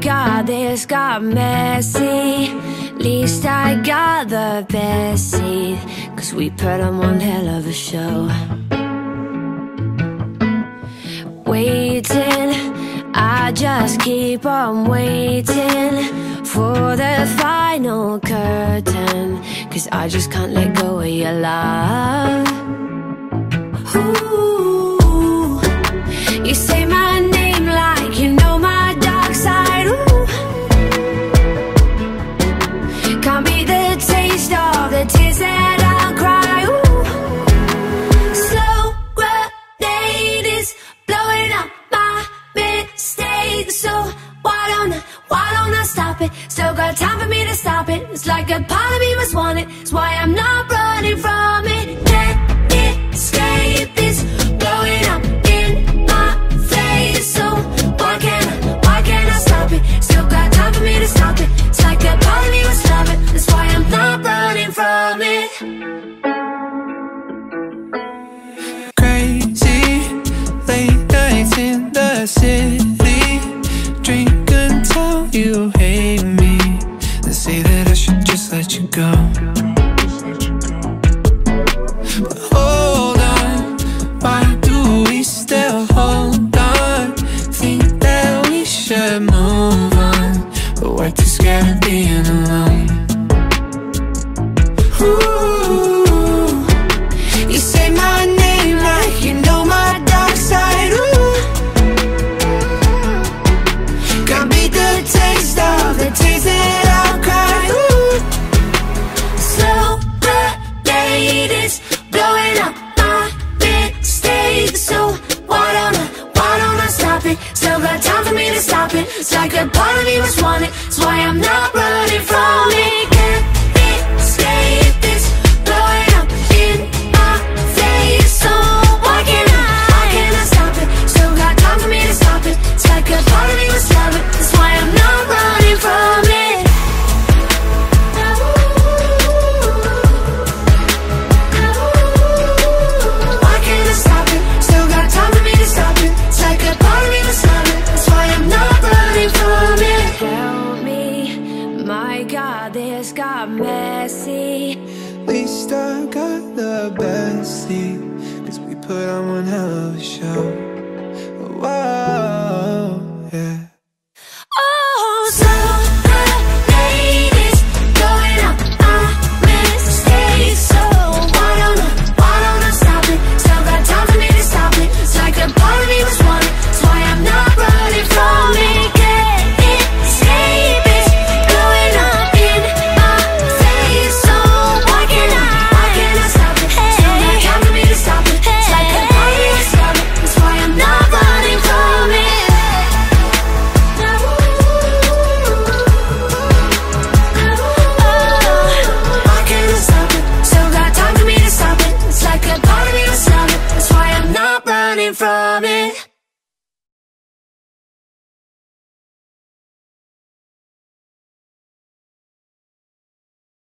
God, this got messy. Least I got the best seat. Cause we put on one hell of a show. Waiting, I just keep on waiting for the final curtain. Cause I just can't let go of your love. Ooh, like a part of me must want it. It's why I'm not running from it. Can't escape this blowing up in my face. So why can't I, why can't I stop it? Still got time for me to stop it. It's like a part of me must love it. That's why I'm not running from it. crazy late nights in the city. Drink until you go. But hold on, why do we still hold on? Think that we should move on, but we're too scared of being alone. A part of me must want it. It's why I'm not running from it. my god, this got messy. At least I got the best seat, cause we put on one hell of a show.